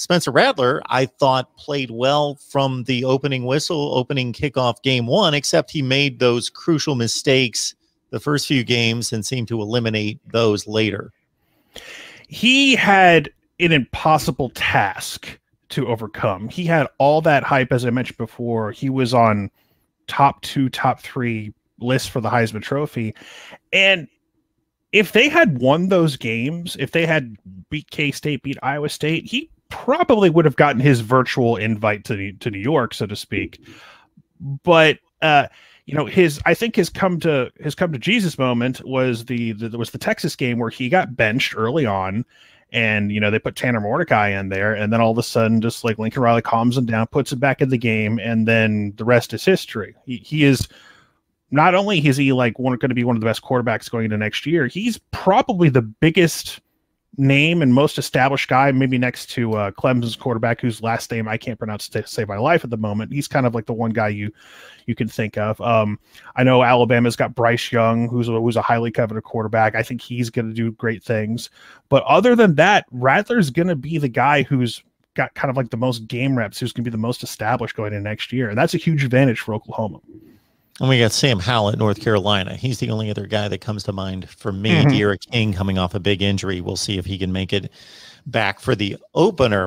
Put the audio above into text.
Spencer Rattler, I thought played well from the opening whistle, opening kickoff game one, except he made those crucial mistakes the first few games and seemed to eliminate those later. He had an impossible task to overcome. He had all that hype, as I mentioned before. He was on top two, top three lists for the Heisman Trophy. And if they had won those games, if they had beat K State, beat Iowa State, he probably would have gotten his virtual invite to to New York, so to speak. But uh, you know, his I think his come to his come to Jesus moment was the, the was the Texas game where he got benched early on, and you know they put Tanner Mordecai in there, and then all of a sudden, just like Lincoln Riley calms him down, puts him back in the game, and then the rest is history. He he is not only is he like going to be one of the best quarterbacks going into next year, he's probably the biggest name and most established guy, maybe next to uh, Clemson's quarterback, whose last name I can't pronounce to save my life at the moment. He's kind of like the one guy you you can think of. Um, I know Alabama's got Bryce Young, who's a, who's a highly coveted quarterback. I think he's going to do great things. But other than that, Rattler's going to be the guy who's got kind of like the most game reps, who's going to be the most established going into next year, and that's a huge advantage for Oklahoma. And we got Sam Howell at North Carolina. He's the only other guy that comes to mind for me. mm hmm King coming off a big injury. We'll see if he can make it back for the opener.